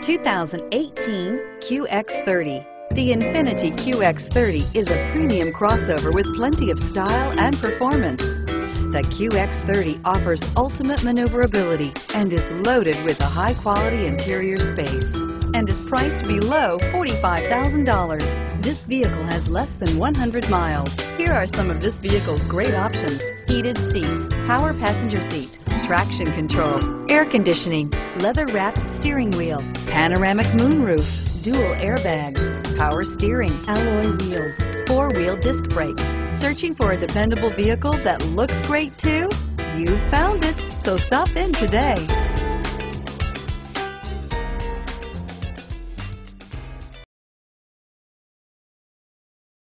2018 QX30. The Infiniti QX30 is a premium crossover with plenty of style and performance. The QX30 offers ultimate maneuverability and is loaded with a high-quality interior space and is priced below $45,000. This vehicle has less than 100 miles. Here are some of this vehicle's great options. Heated seats, power passenger seat, traction control, air conditioning, leather-wrapped steering wheel, panoramic moonroof, dual airbags, power steering, alloy wheels, four-wheel disc brakes. Searching for a dependable vehicle that looks great too? You found it, so stop in today.